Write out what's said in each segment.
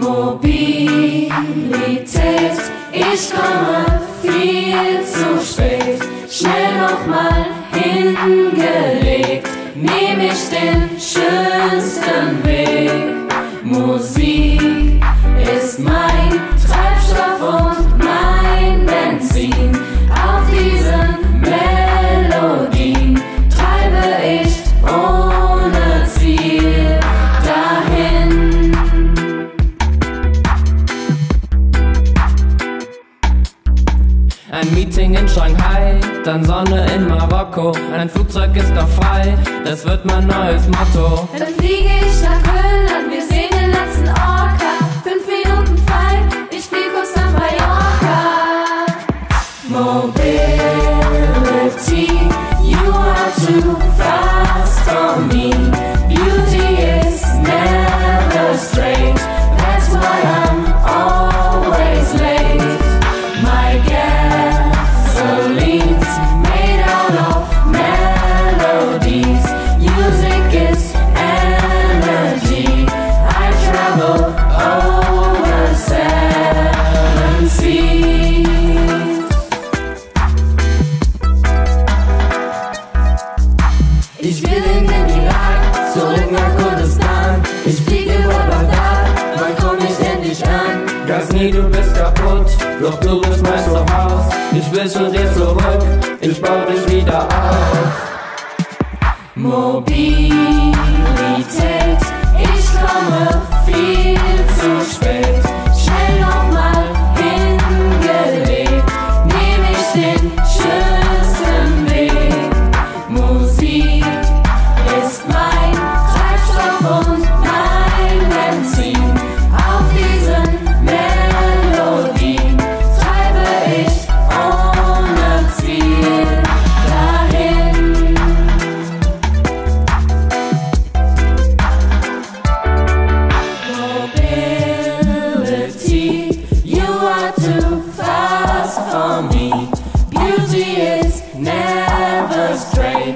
Mobilität, ich komme viel zu spät, schnell nochmal hingelegt, nehme ich den schönsten Weg. Musik ist mein Treibstoff und mein Meeting in Shanghai, dann Sonne in Marokko. Ein Flugzeug ist noch frei, das wird mein neues Motto. Dann fliege ich nach Grönland, zurück nach Kurdistan. Ich fliege über Bagdad, wann komm ich endlich an? Gasni, du bist kaputt, doch du bist mein Zuhause. Ich will zu dir zurück, ich bau dich wieder auf. Mobilität,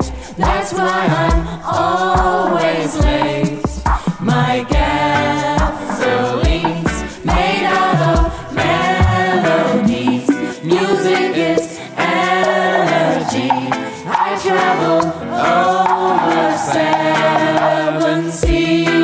straight, that's why I'm always late. My gasoline's made out of melodies. Music is energy. I travel over seven seas.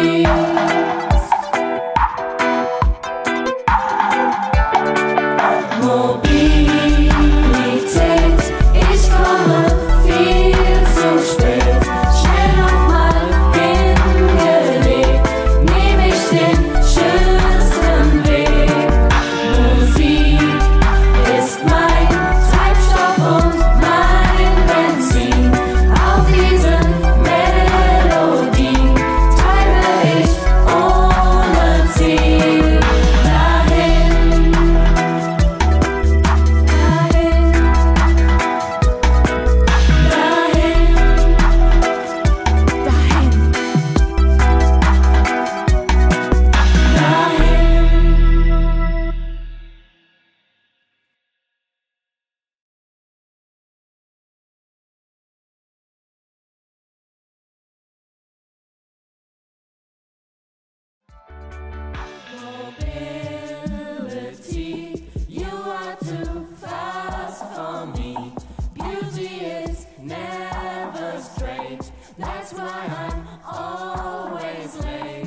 That's why I'm always late.